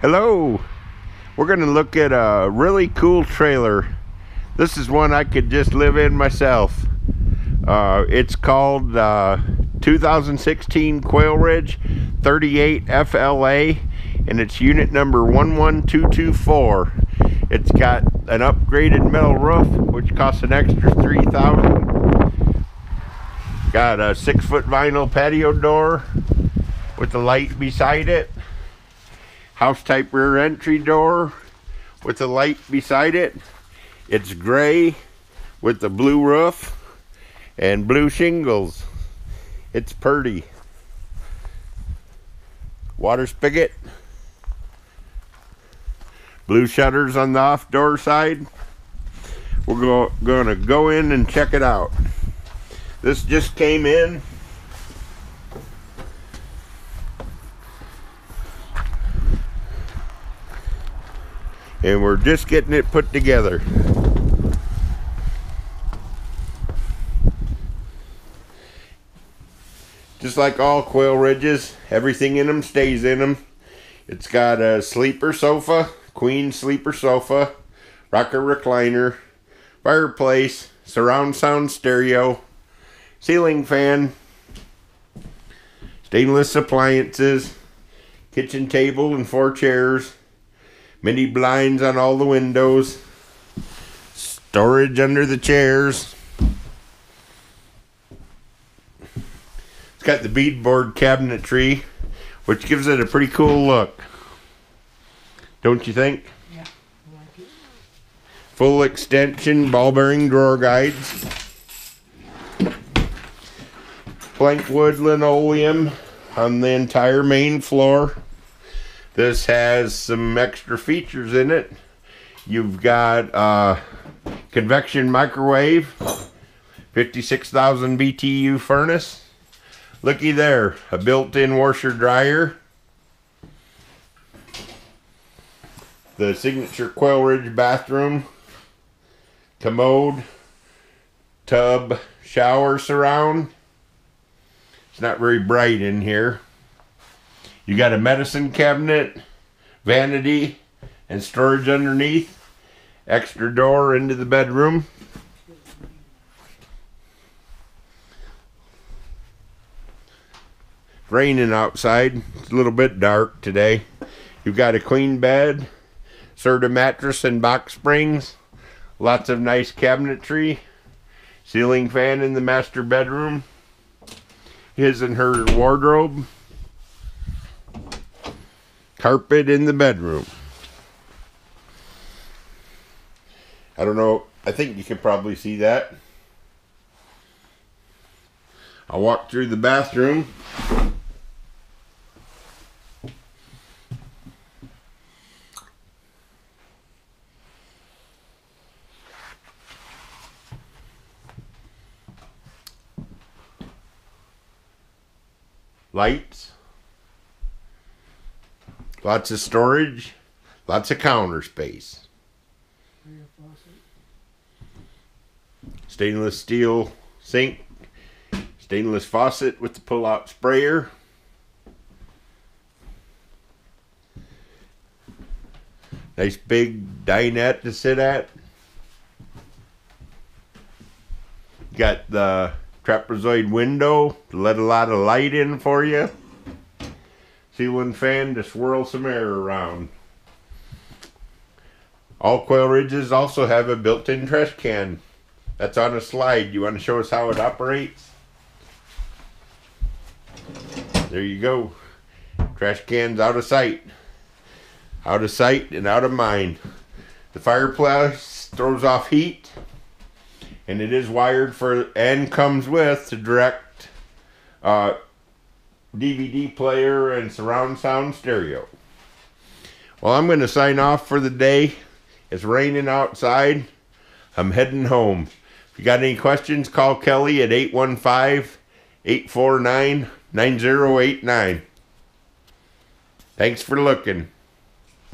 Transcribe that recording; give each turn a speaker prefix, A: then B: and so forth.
A: Hello. We're going to look at a really cool trailer. This is one I could just live in myself. Uh, it's called uh, 2016 Quailridge 38 FLA and it's unit number 11224. It's got an upgraded metal roof which costs an extra 3000 Got a six foot vinyl patio door with the light beside it house type rear entry door with the light beside it. It's gray with the blue roof and blue shingles. It's purty. Water spigot. Blue shutters on the off door side. We're go, gonna go in and check it out. This just came in. And we're just getting it put together. Just like all Quailridges, everything in them stays in them. It's got a sleeper sofa, queen sleeper sofa, rocker recliner, fireplace, surround sound stereo, ceiling fan, stainless appliances, kitchen table and four chairs, mini blinds on all the windows, storage under the chairs. It's got the beadboard cabinetry, which gives it a pretty cool look. Don't you think?
B: Yeah, like it.
A: Full extension ball bearing drawer guides. Plank wood linoleum on the entire main floor. This has some extra features in it. You've got a convection microwave, 56,000 BTU furnace. Looky there, a built-in washer dryer. The signature Quailridge bathroom, commode, tub, shower surround. It's not very bright in here. You got a medicine cabinet, vanity, and storage underneath. Extra door into the bedroom. Raining outside. It's a little bit dark today. You've got a queen bed, Serta mattress and box springs. Lots of nice cabinetry. Ceiling fan in the master bedroom. His and her wardrobe carpet in the bedroom. I don't know. I think you can probably see that. I'll walk through the bathroom. Lights. Lots of storage, lots of counter space. Stainless steel sink, stainless faucet with the pull out sprayer. Nice big dinette to sit at. Got the trapezoid window to let a lot of light in for you ceiling fan to swirl some air around. All Quailridges also have a built-in trash can. That's on a slide. You want to show us how it operates? There you go. Trash cans out of sight. Out of sight and out of mind. The fireplace throws off heat and it is wired for and comes with direct uh, DVD player and surround sound stereo. Well, I'm going to sign off for the day. It's raining outside. I'm heading home. If you got any questions, call Kelly at 815 849 9089. Thanks for looking.